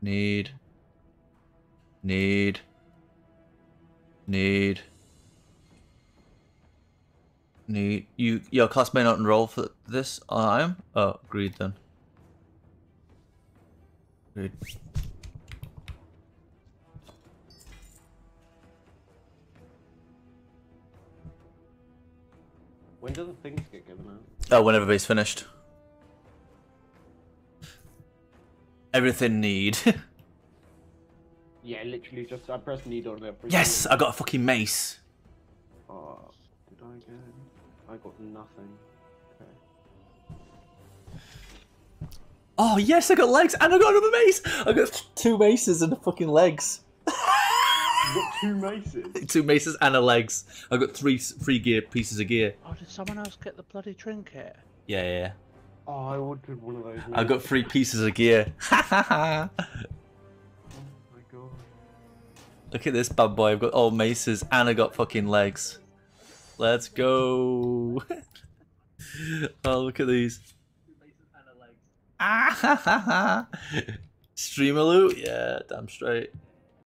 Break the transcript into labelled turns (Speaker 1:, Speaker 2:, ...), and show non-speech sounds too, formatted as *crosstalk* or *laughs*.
Speaker 1: Need. Need. Need. Need. You, your class may not enroll for this. I am? Oh, agreed then. Agreed.
Speaker 2: When do the things get given out?
Speaker 1: Oh, when everybody's finished. Everything need. *laughs*
Speaker 2: Yeah, literally just I press need on it.
Speaker 1: yes, I got a fucking mace.
Speaker 2: Oh, did I get? I got nothing. Okay.
Speaker 1: Oh yes, I got legs and I got another mace. I got two maces and a fucking legs.
Speaker 2: You got two maces. *laughs*
Speaker 1: Two maces and a legs. I got three three gear pieces of gear.
Speaker 3: Oh, did someone else get the bloody trinket?
Speaker 1: Yeah, yeah. yeah.
Speaker 2: Oh, I wanted one of those.
Speaker 1: I've got three pieces of gear. *laughs*
Speaker 2: Oh my god.
Speaker 1: Look at this bad boy. I've got all maces and I got fucking legs. Let's go. *laughs* oh, look at these. Ah, Streamer loot? Yeah, damn straight.